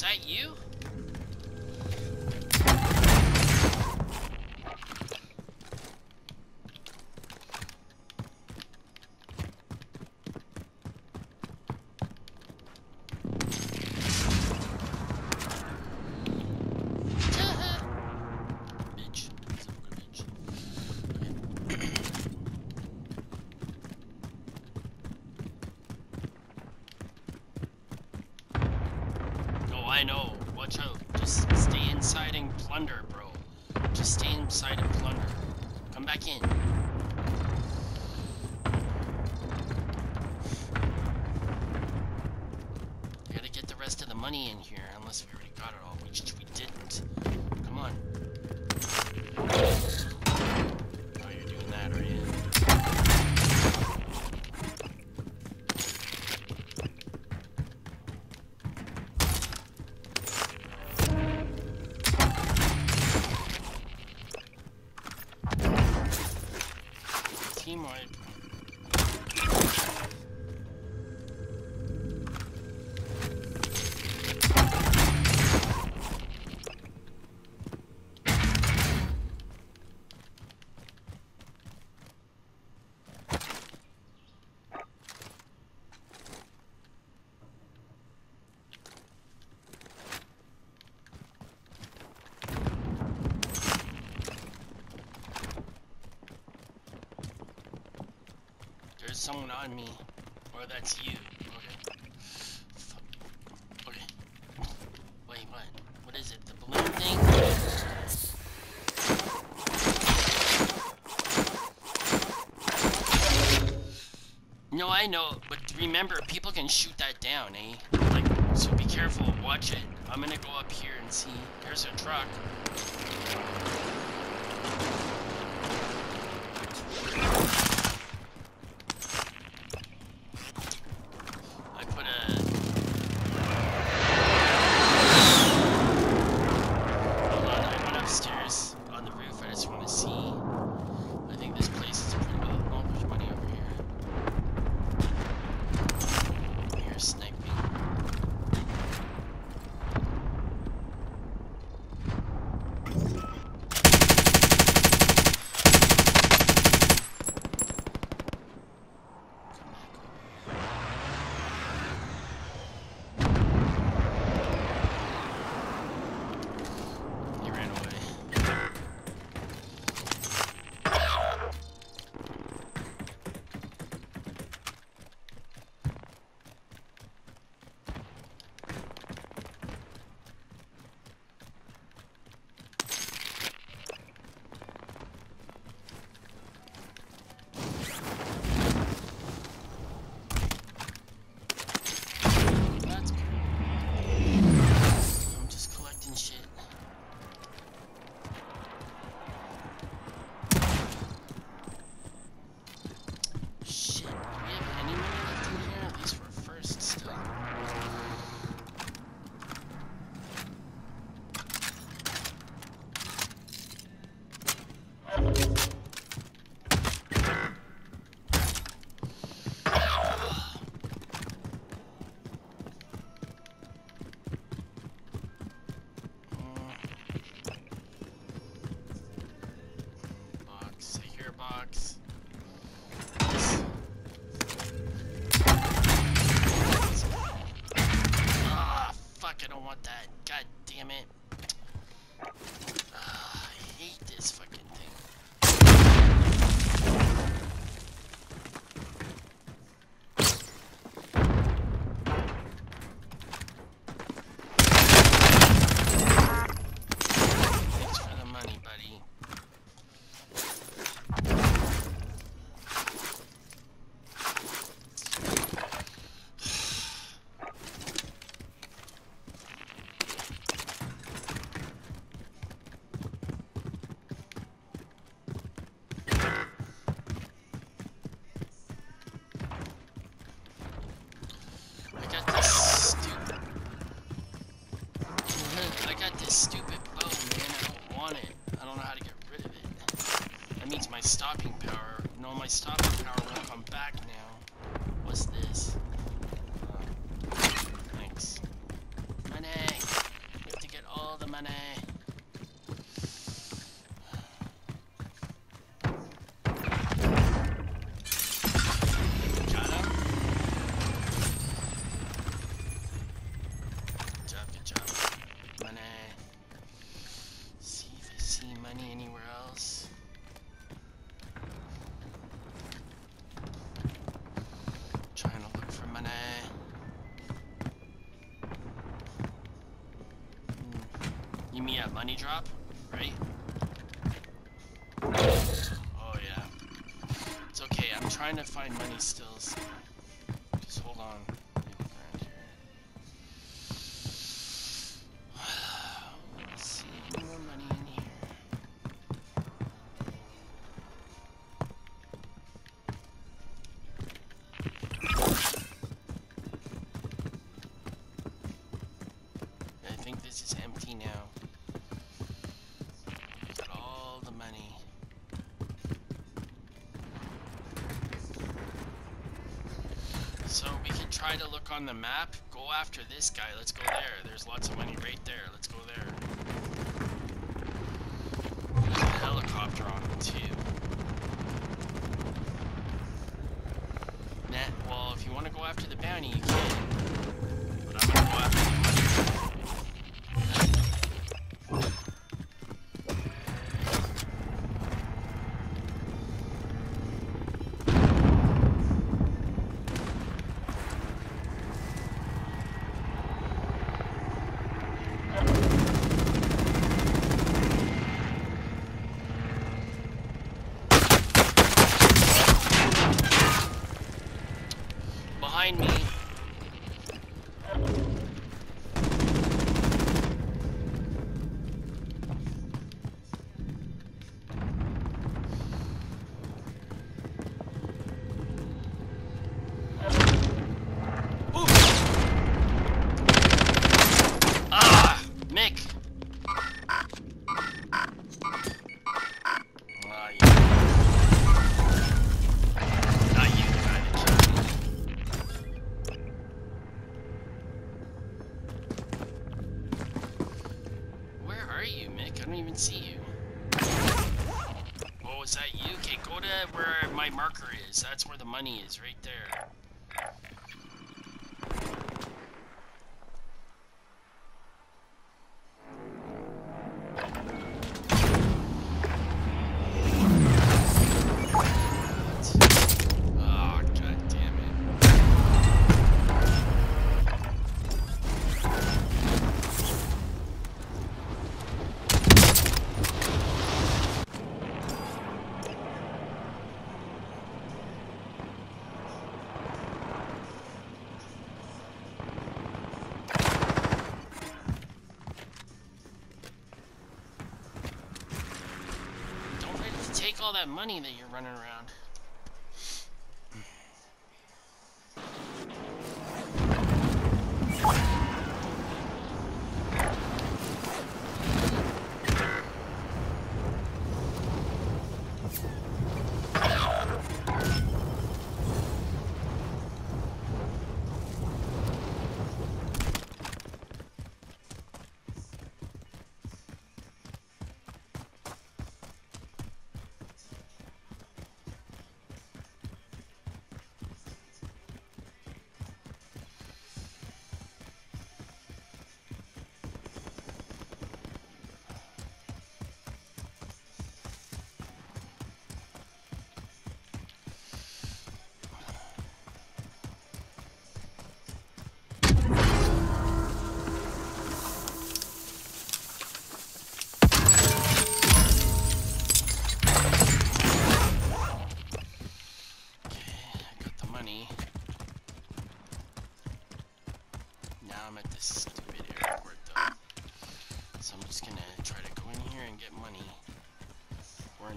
that you? bitch. Son of a bitch. Oh, I know. Watch out. Just stay inside and plunder, bro. Just stay inside and plunder. Come back in. We gotta get the rest of the money in here, unless we already someone on me. Or that's you. Okay. Fuck. Okay. Wait, what? What is it? The balloon thing? No, I know, but remember, people can shoot that down, eh? Like, so be careful, watch it. I'm gonna go up here and see. There's a truck. Want that. God damn it. Ah, I hate this fucking thing. Thanks for the money, buddy. No, my stopping power won't come back now. What's this? Uh, thanks. Money! We have to get all the money. I see money anywhere else. Mean money drop, right? Oh yeah. It's okay. I'm trying to find money still. So just hold on. Try to look on the map. Go after this guy. Let's go there. There's lots of money right there. Let's go there. There's a helicopter on him too. Nah, well, if you want to go after the bounty, you can. See you. Oh, is that you? Okay, go to where my marker is. That's where the money is, right there. All that money that you're running around.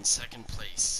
Second place.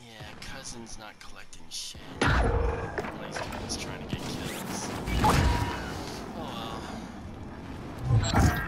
Yeah, cousin's not collecting shit. Plays guns trying to get kills. Oh well.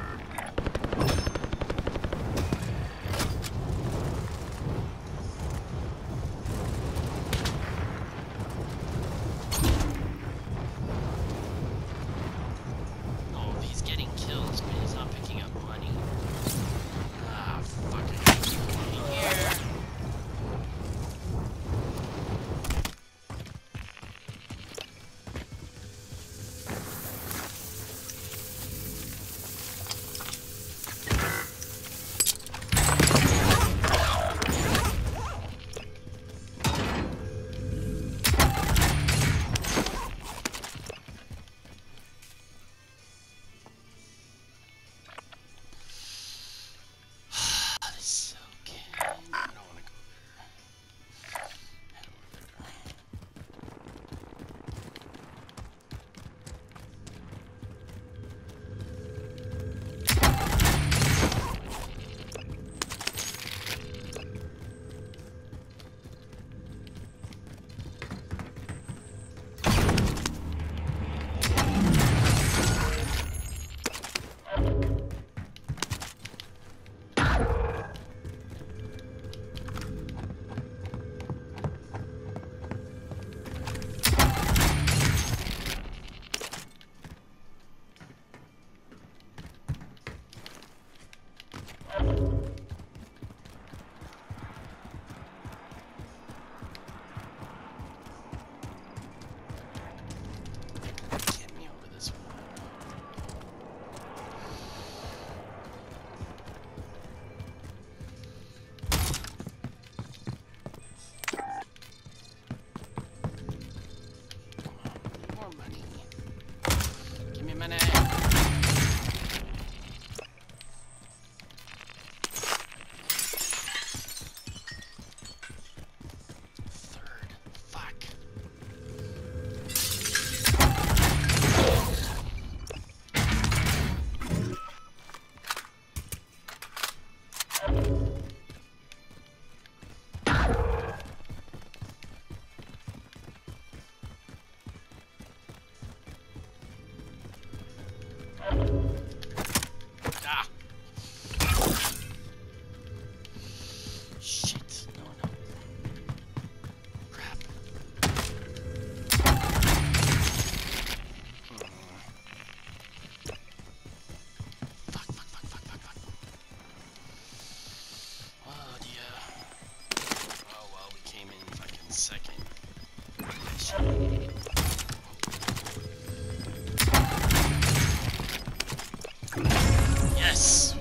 Yes!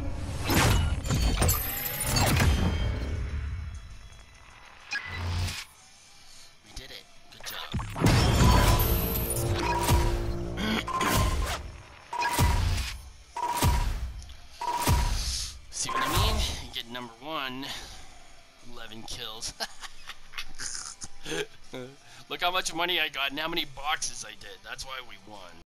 We did it. Good job. See what I mean? You get number one, 11 kills. Look how much money I got and how many boxes I did. That's why we won.